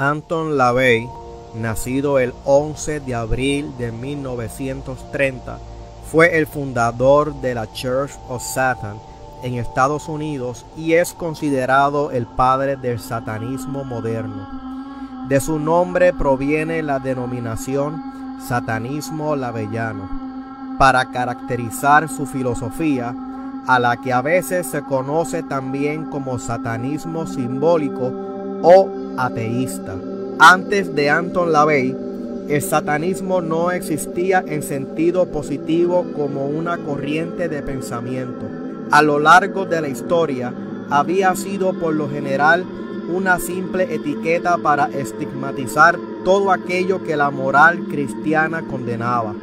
Anton LaVey, nacido el 11 de abril de 1930, fue el fundador de la Church of Satan en Estados Unidos y es considerado el padre del satanismo moderno. De su nombre proviene la denominación satanismo lavellano, para caracterizar su filosofía, a la que a veces se conoce también como satanismo simbólico o ateísta. Antes de Anton LaVey, el satanismo no existía en sentido positivo como una corriente de pensamiento. A lo largo de la historia había sido por lo general una simple etiqueta para estigmatizar todo aquello que la moral cristiana condenaba.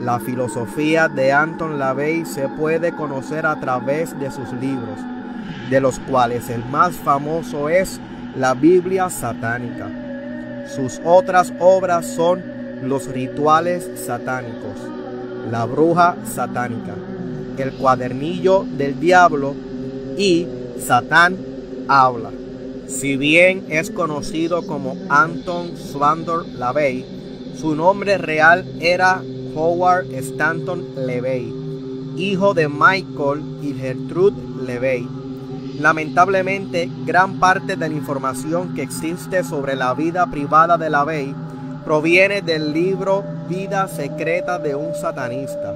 La filosofía de Anton LaVey se puede conocer a través de sus libros, de los cuales el más famoso es la Biblia satánica. Sus otras obras son los rituales satánicos, la bruja satánica, el cuadernillo del diablo y Satán habla. Si bien es conocido como Anton Swandor LaVey, su nombre real era Howard Stanton LeVey, hijo de Michael y Gertrude LeVey. Lamentablemente, gran parte de la información que existe sobre la vida privada de LaVey proviene del libro Vida Secreta de un Satanista,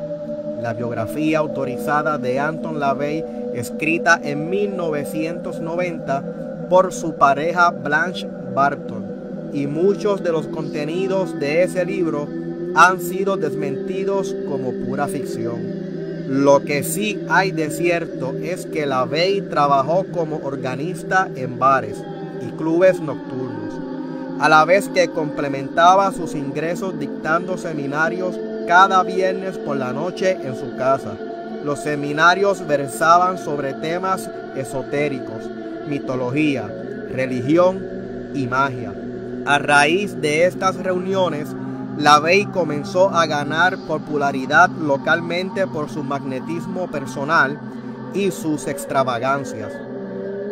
la biografía autorizada de Anton LaVey, escrita en 1990 por su pareja Blanche Barton, y muchos de los contenidos de ese libro han sido desmentidos como pura ficción. Lo que sí hay de cierto es que la Bey trabajó como organista en bares y clubes nocturnos, a la vez que complementaba sus ingresos dictando seminarios cada viernes por la noche en su casa. Los seminarios versaban sobre temas esotéricos, mitología, religión y magia. A raíz de estas reuniones, la Bey comenzó a ganar popularidad localmente por su magnetismo personal y sus extravagancias.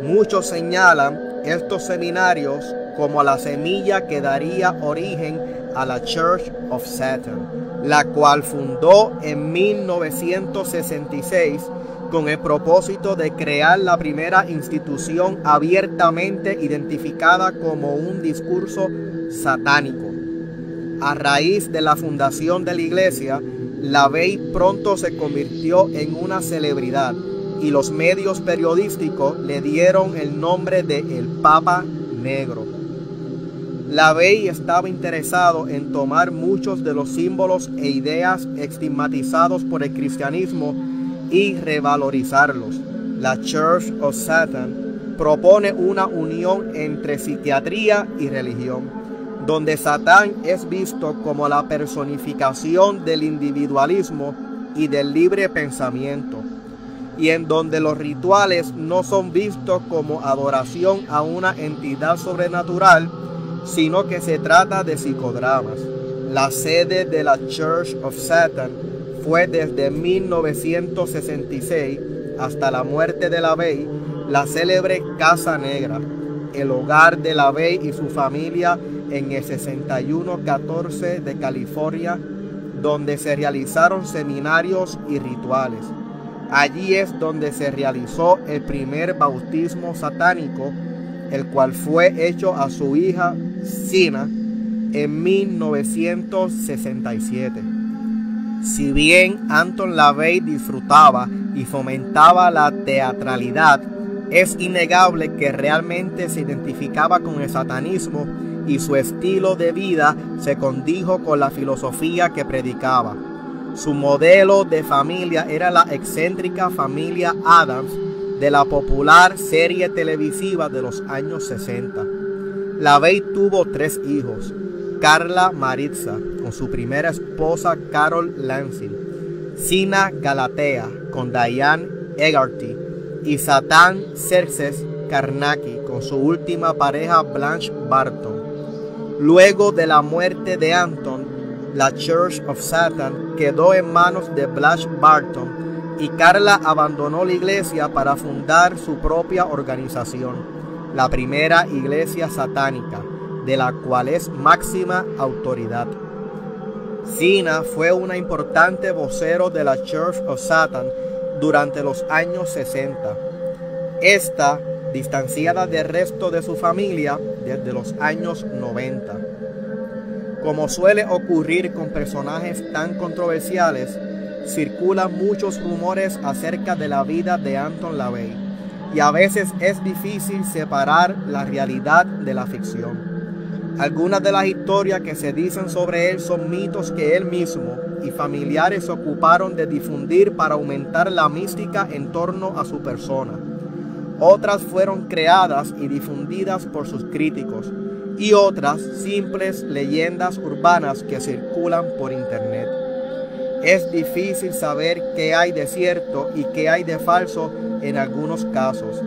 Muchos señalan estos seminarios como la semilla que daría origen a la Church of Satan, la cual fundó en 1966 con el propósito de crear la primera institución abiertamente identificada como un discurso satánico. A raíz de la fundación de la iglesia, la Bey pronto se convirtió en una celebridad y los medios periodísticos le dieron el nombre de el Papa Negro. La Bey estaba interesado en tomar muchos de los símbolos e ideas estigmatizados por el cristianismo y revalorizarlos. La Church of Satan propone una unión entre psiquiatría y religión donde Satán es visto como la personificación del individualismo y del libre pensamiento, y en donde los rituales no son vistos como adoración a una entidad sobrenatural, sino que se trata de psicodramas. La sede de la Church of Satan fue desde 1966 hasta la muerte de la Bey, la célebre Casa Negra, el hogar de la Bey y su familia en el 6114 de California, donde se realizaron seminarios y rituales. Allí es donde se realizó el primer bautismo satánico, el cual fue hecho a su hija Sina en 1967. Si bien Anton LaVey disfrutaba y fomentaba la teatralidad, es innegable que realmente se identificaba con el satanismo y su estilo de vida se condijo con la filosofía que predicaba. Su modelo de familia era la excéntrica familia Adams de la popular serie televisiva de los años 60. La Bey tuvo tres hijos, Carla Maritza con su primera esposa Carol Lansing, Sina Galatea con Diane Egarty y Satán Cerces Karnaki con su última pareja Blanche Barton. Luego de la muerte de Anton, la Church of Satan quedó en manos de Blanche Barton y Carla abandonó la iglesia para fundar su propia organización, la primera iglesia satánica, de la cual es máxima autoridad. Sina fue una importante vocero de la Church of Satan durante los años 60. Esta distanciada del resto de su familia desde los años 90. Como suele ocurrir con personajes tan controversiales, circulan muchos rumores acerca de la vida de Anton LaVey y a veces es difícil separar la realidad de la ficción. Algunas de las historias que se dicen sobre él son mitos que él mismo y familiares se ocuparon de difundir para aumentar la mística en torno a su persona. Otras fueron creadas y difundidas por sus críticos y otras simples leyendas urbanas que circulan por internet. Es difícil saber qué hay de cierto y qué hay de falso en algunos casos,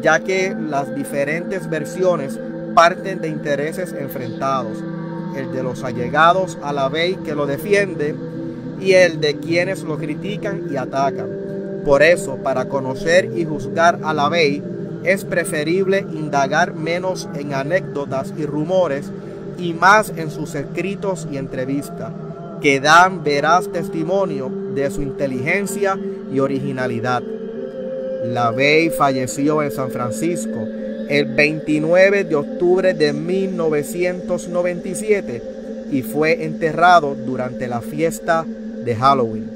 ya que las diferentes versiones parten de intereses enfrentados, el de los allegados a la ley que lo defiende y el de quienes lo critican y atacan. Por eso, para conocer y juzgar a la ley, es preferible indagar menos en anécdotas y rumores y más en sus escritos y entrevistas, que dan veraz testimonio de su inteligencia y originalidad. La Bey falleció en San Francisco el 29 de octubre de 1997 y fue enterrado durante la fiesta de Halloween.